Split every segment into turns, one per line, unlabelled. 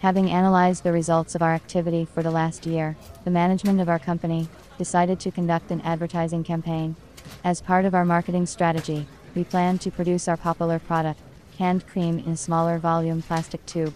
Having analyzed the results of our activity for the last year, the management of our company decided to conduct an advertising campaign. As part of our marketing strategy, we plan to produce our popular product, canned cream in a smaller volume plastic tube.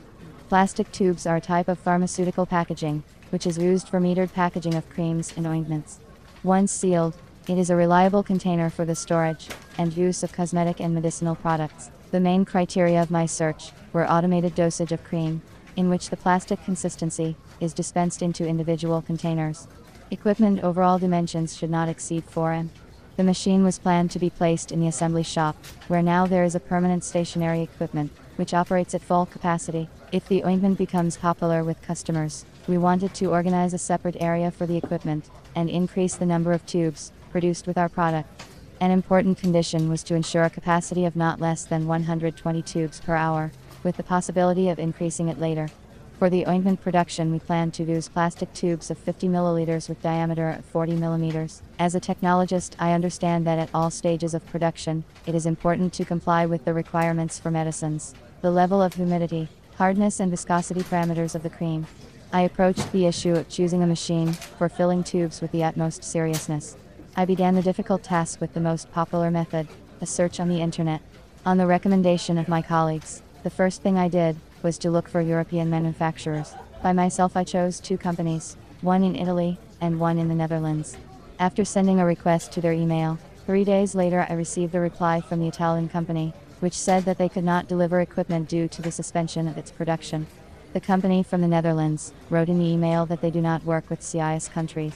Plastic tubes are a type of pharmaceutical packaging, which is used for metered packaging of creams and ointments. Once sealed, it is a reliable container for the storage and use of cosmetic and medicinal products. The main criteria of my search were automated dosage of cream, in which the plastic consistency is dispensed into individual containers. Equipment overall dimensions should not exceed 4 m. The machine was planned to be placed in the assembly shop, where now there is a permanent stationary equipment, which operates at full capacity. If the ointment becomes popular with customers, we wanted to organize a separate area for the equipment and increase the number of tubes produced with our product. An important condition was to ensure a capacity of not less than 120 tubes per hour with the possibility of increasing it later. For the ointment production, we plan to use plastic tubes of 50 milliliters with diameter of 40 millimeters. As a technologist, I understand that at all stages of production, it is important to comply with the requirements for medicines. The level of humidity, hardness, and viscosity parameters of the cream. I approached the issue of choosing a machine for filling tubes with the utmost seriousness. I began the difficult task with the most popular method a search on the internet. On the recommendation of my colleagues, the first thing I did was to look for European manufacturers. By myself, I chose two companies, one in Italy and one in the Netherlands. After sending a request to their email, three days later I received a reply from the Italian company, which said that they could not deliver equipment due to the suspension of its production. The company from the Netherlands wrote in the email that they do not work with CIS countries.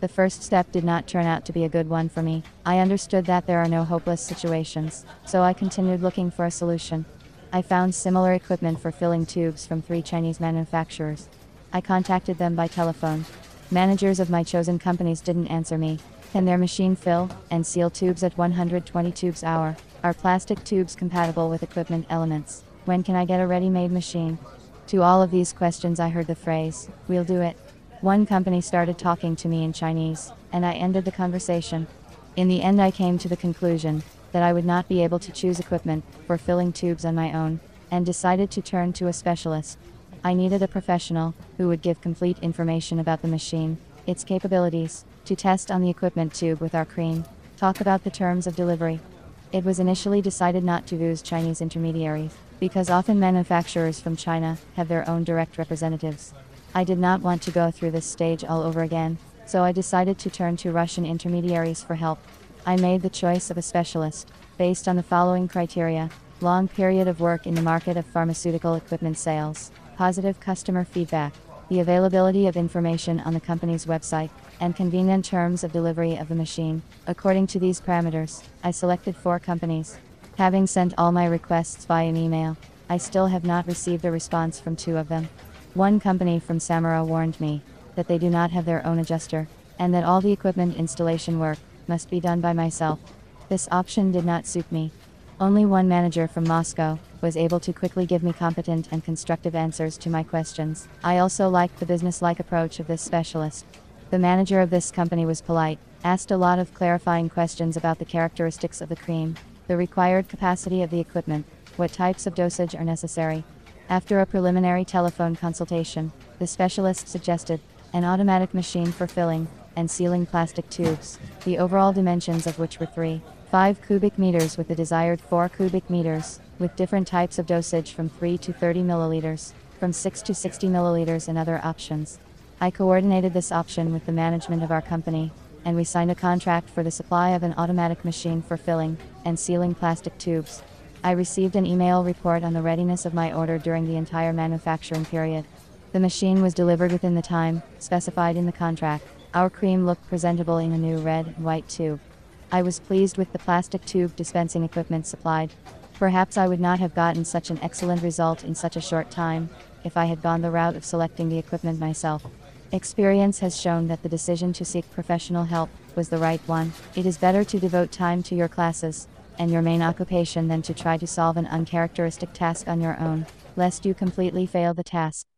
The first step did not turn out to be a good one for me. I understood that there are no hopeless situations, so I continued looking for a solution. I found similar equipment for filling tubes from three Chinese manufacturers. I contacted them by telephone. Managers of my chosen companies didn't answer me. Can their machine fill and seal tubes at 120 tubes hour? Are plastic tubes compatible with equipment elements? When can I get a ready-made machine? To all of these questions I heard the phrase, we'll do it. One company started talking to me in Chinese, and I ended the conversation. In the end I came to the conclusion that I would not be able to choose equipment for filling tubes on my own, and decided to turn to a specialist. I needed a professional who would give complete information about the machine, its capabilities, to test on the equipment tube with our cream, talk about the terms of delivery. It was initially decided not to use Chinese intermediaries, because often manufacturers from China have their own direct representatives. I did not want to go through this stage all over again, so I decided to turn to Russian intermediaries for help. I made the choice of a specialist, based on the following criteria long period of work in the market of pharmaceutical equipment sales, positive customer feedback, the availability of information on the company's website, and convenient terms of delivery of the machine. According to these parameters, I selected four companies. Having sent all my requests via an email, I still have not received a response from two of them. One company from Samara warned me that they do not have their own adjuster, and that all the equipment installation work must be done by myself. This option did not suit me. Only one manager from Moscow was able to quickly give me competent and constructive answers to my questions. I also liked the business-like approach of this specialist. The manager of this company was polite, asked a lot of clarifying questions about the characteristics of the cream, the required capacity of the equipment, what types of dosage are necessary. After a preliminary telephone consultation, the specialist suggested an automatic machine for filling, and sealing plastic tubes, the overall dimensions of which were 3, 5 cubic meters with the desired 4 cubic meters, with different types of dosage from 3 to 30 milliliters, from 6 to 60 milliliters and other options. I coordinated this option with the management of our company, and we signed a contract for the supply of an automatic machine for filling and sealing plastic tubes. I received an email report on the readiness of my order during the entire manufacturing period. The machine was delivered within the time specified in the contract. Our cream looked presentable in a new red and white tube. I was pleased with the plastic tube dispensing equipment supplied. Perhaps I would not have gotten such an excellent result in such a short time if I had gone the route of selecting the equipment myself. Experience has shown that the decision to seek professional help was the right one. It is better to devote time to your classes and your main occupation than to try to solve an uncharacteristic task on your own, lest you completely fail the task.